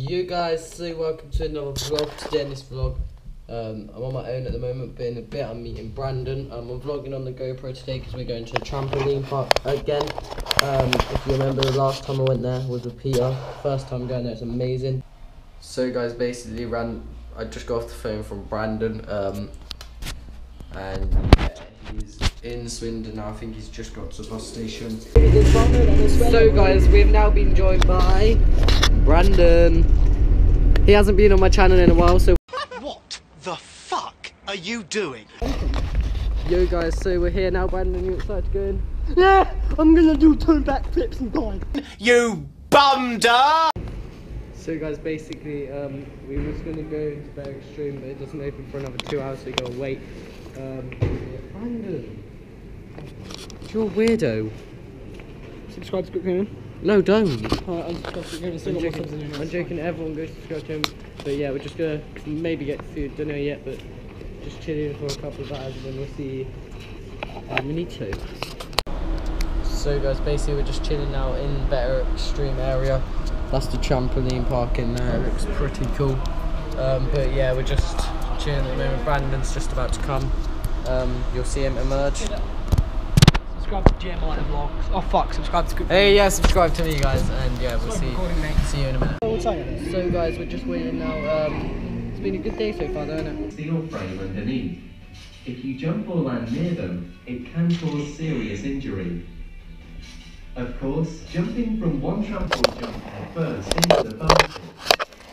You guys, so welcome to another vlog. Today in this vlog, um, I'm on my own at the moment, but in a bit I'm meeting Brandon. Um, I'm vlogging on the GoPro today because we're going to a trampoline park again. Um, if you remember the last time I went there was with Peter. First time going there, it's amazing. So guys, basically ran. I just got off the phone from Brandon, um, and yeah, he's in Swindon now. I think he's just got to the bus station. So guys, we have now been joined by Brandon. He hasn't been on my channel in a while, so What the fuck are you doing? yo guys, so we're here now. Brandon, you excited to go in? Yeah, I'm gonna do turn back flips and die. You bumder! So guys, basically, um, we were just gonna go into Better Extreme, but it doesn't open for another two hours, so we gotta wait. Um, Brandon, you're a weirdo. Subscribe to Quick Gaming. No, don't. Alright, unsubscribe to Quick Gaming. Still I'm joking. subs. I'm joking. Everyone goes to to him. But yeah, we're just gonna maybe get food. Don't know yet, but just chilling for a couple of hours, and then we'll see uh, Manito. So guys, basically we're just chilling now in Better Extreme area. That's the trampoline park in there. It looks pretty cool. Um, but yeah, we're just chilling at the moment. Brandon's just about to come. Um, you'll see him emerge. Subscribe to JMLI Vlogs. Oh fuck, subscribe to Quick Hey, yeah, subscribe to me, guys, and yeah, we'll see mate. see you in a minute. So guys, we're just waiting now. Um, it's been a good day so far, though, hasn't it? steel frame underneath. If you jump or land near them, it can cause serious injury. Of course, jumping from one trampoline jump head first into the foam pit.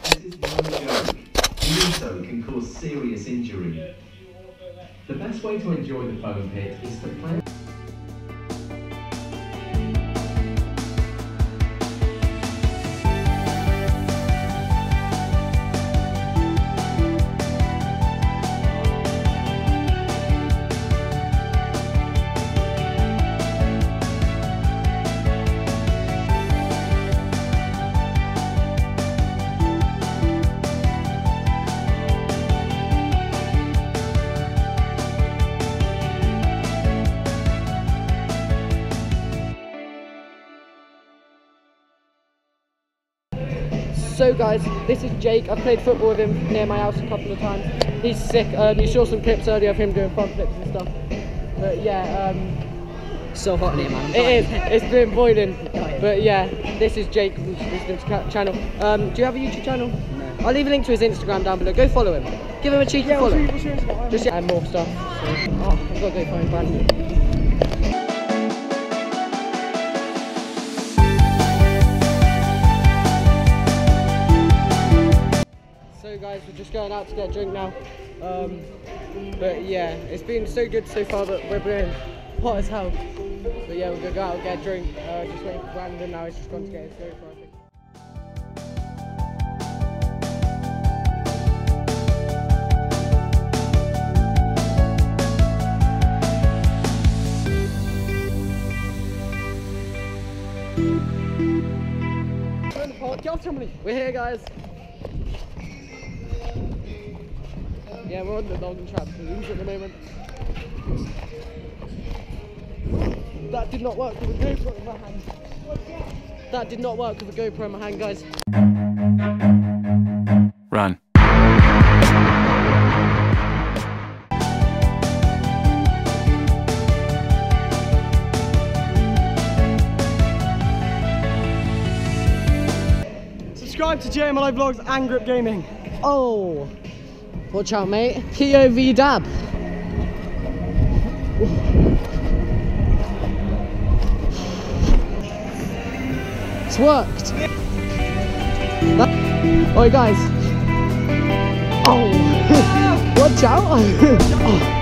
This is no joke. Doing so can cause serious injury. The best way to enjoy the foam pit is to plan. So guys, this is Jake. I've played football with him near my house a couple of times. He's sick. Um, you saw some clips earlier of him doing front flips and stuff. But yeah, um, So hot in here, man. it is. It's been boiling. But yeah, this is Jake from Wisdom's ca- channel. Um, do you have a YouTube channel? No. I'll leave a link to his Instagram down below. Go follow him. Give him a cheeky follow. Just yeah, and more stuff. So, oh, I've got to go find Brandon. Guys, we're just going out to get a drink now. Um, but yeah, it's been so good so far, that we're being hot as hell. But yeah, we're gonna go out and get a drink. Uh, just waiting for Brandon now. He's just gone to get his GoPro. I think. We're here, guys. Yeah, we're on the dog and trampolines at the moment. That did not work with a GoPro in my hand. That did not work with a GoPro in my hand, guys. Run. Subscribe to JMLI Vlogs and Grip Gaming. Oh, watch out, mate. POV dab. It's worked. That- Oi, guys. Oh, watch out. oh.